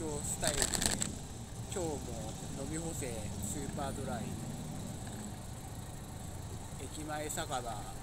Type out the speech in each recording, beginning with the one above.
横丁スタイルで今日も飲み干せスーパードライ。駅前酒場。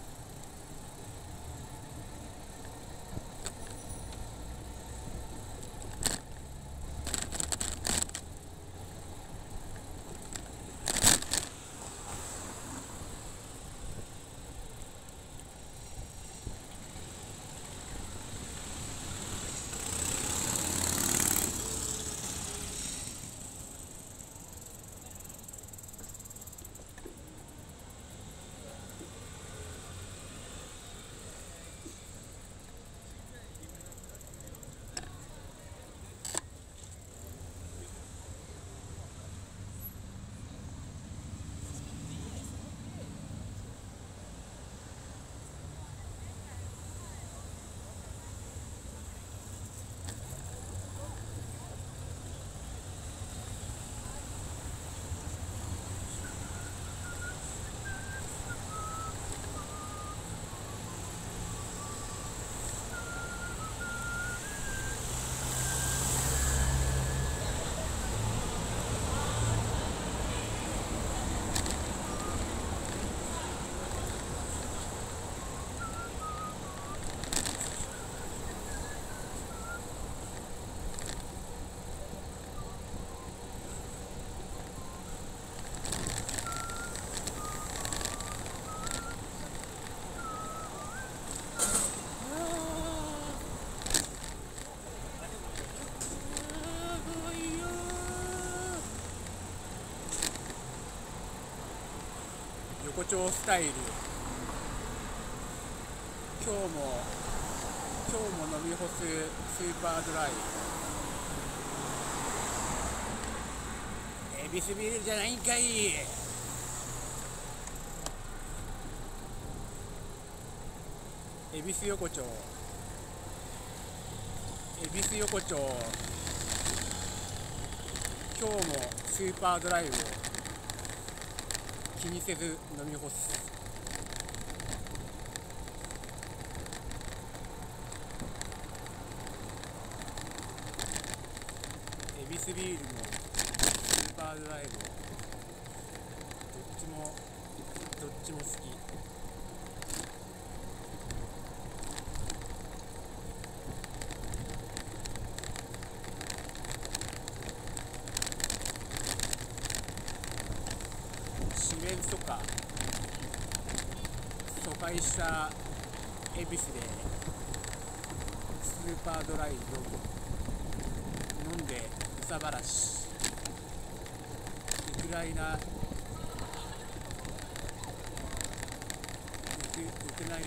横丁スタイル今日も今日も飲み干すスーパードライ。エビスビールじゃないんかい。恵比寿横丁。恵比寿横丁。今日もスーパードライを気にせず飲み干す。エビスビールもスーパードライもどっちもどっちも好き。四面楚歌疎開した恵比寿でスーパードライ飲む。飲んで憂さ晴らし。ウクライナ。ウクウクライ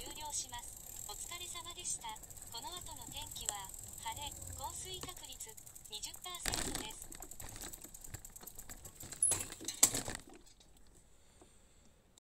終了します。お疲れ様でした。この後の天気は、晴れ、降水確率20%です。